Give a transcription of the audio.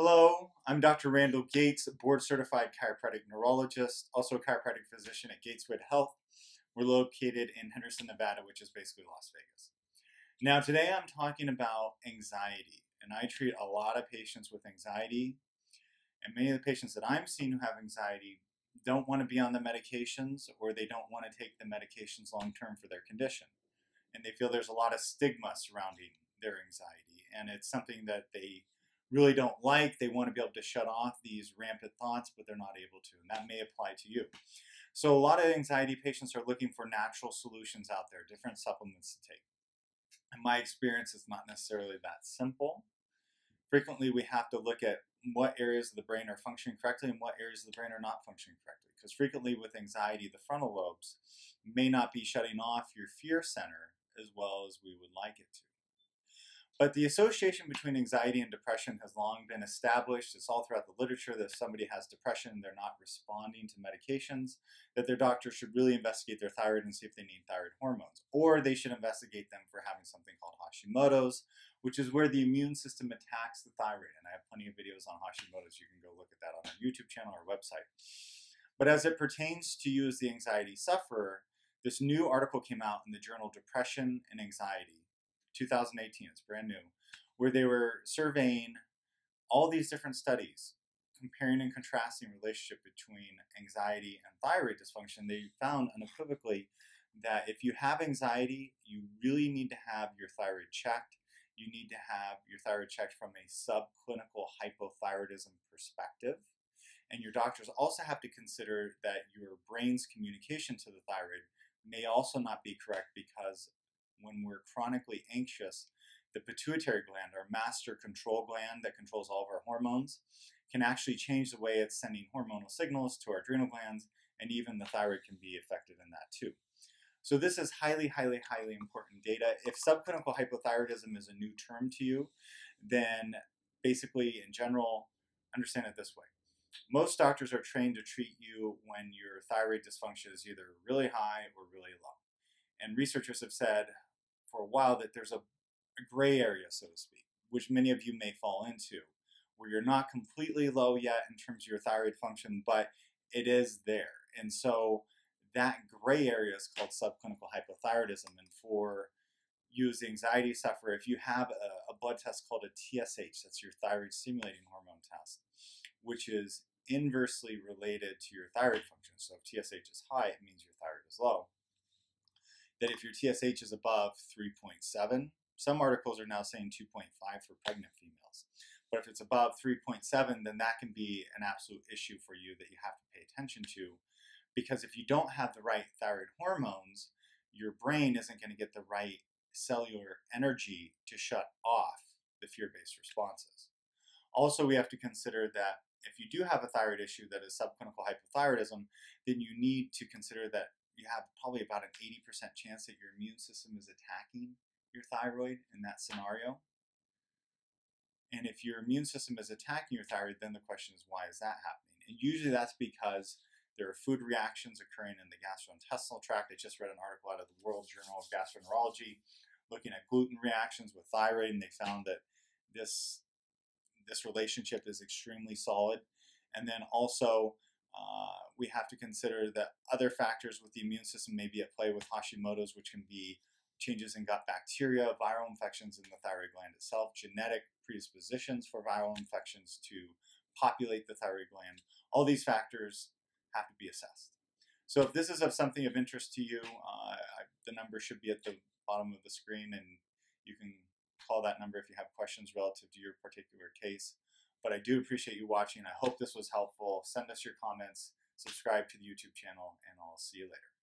Hello, I'm Dr. Randall Gates, board certified chiropractic neurologist, also a chiropractic physician at Gates Way to Health. We're located in Henderson, Nevada, which is basically Las Vegas. Now, today I'm talking about anxiety, and I treat a lot of patients with anxiety. And many of the patients that I'm seeing who have anxiety don't want to be on the medications or they don't want to take the medications long term for their condition. And they feel there's a lot of stigma surrounding their anxiety, and it's something that they really don't like. They want to be able to shut off these rampant thoughts, but they're not able to. And that may apply to you. So, a lot of anxiety patients are looking for natural solutions out there, different supplements to take. In my experience, it's not necessarily that simple. Frequently, we have to look at what areas of the brain are functioning correctly and what areas of the brain are not functioning correctly. Because frequently, with anxiety, the frontal lobes may not be shutting off your fear center as well as we would like it to. But the association between anxiety and depression has long been established. It's all throughout the literature that if somebody has depression they're not responding to medications, that their doctor should really investigate their thyroid and see if they need thyroid hormones. Or they should investigate them for having something called Hashimoto's, which is where the immune system attacks the thyroid. And I have plenty of videos on Hashimoto's. You can go look at that on our YouTube channel or website. But as it pertains to you as the anxiety sufferer, this new article came out in the journal Depression and Anxiety 2018, it's brand new, where they were surveying all these different studies, comparing and contrasting relationship between anxiety and thyroid dysfunction. They found unequivocally that if you have anxiety, you really need to have your thyroid checked. You need to have your thyroid checked from a subclinical hypothyroidism perspective. And your doctors also have to consider that your brain's communication to the thyroid may also not be correct because when we're chronically anxious, the pituitary gland, our master control gland that controls all of our hormones, can actually change the way it's sending hormonal signals to our adrenal glands, and even the thyroid can be affected in that too. So this is highly, highly, highly important data. If subclinical hypothyroidism is a new term to you, then basically in general, understand it this way. Most doctors are trained to treat you when your thyroid dysfunction is either really high or really low. And researchers have said for a while that there's a, a gray area, so to speak, which many of you may fall into, where you're not completely low yet in terms of your thyroid function, but it is there. And so that gray area is called subclinical hypothyroidism. And for you as the anxiety sufferer, if you have a, a blood test called a TSH, that's your thyroid stimulating hormone test, which is inversely related to your thyroid function. So if TSH is high, it means your thyroid is low that if your TSH is above 3.7, some articles are now saying 2.5 for pregnant females. But if it's above 3.7, then that can be an absolute issue for you that you have to pay attention to. Because if you don't have the right thyroid hormones, your brain isn't going to get the right cellular energy to shut off the fear based responses. Also, we have to consider that if you do have a thyroid issue that is subclinical hypothyroidism, then you need to consider that you have probably about an 80% chance that your immune system is attacking your thyroid in that scenario. And if your immune system is attacking your thyroid, then the question is, why is that happening? And usually that's because there are food reactions occurring in the gastrointestinal tract. I just read an article out of the World Journal of Gastroenterology looking at gluten reactions with thyroid, and they found that this this relationship is extremely solid. And then also uh, we have to consider that other factors with the immune system may be at play with Hashimoto's, which can be changes in gut bacteria, viral infections in the thyroid gland itself, genetic predispositions for viral infections to populate the thyroid gland. All these factors have to be assessed. So if this is of something of interest to you, uh, the number should be at the bottom of the screen and you can call that number if you have questions relative to your particular case. But I do appreciate you watching. I hope this was helpful. Send us your comments, subscribe to the YouTube channel, and I'll see you later.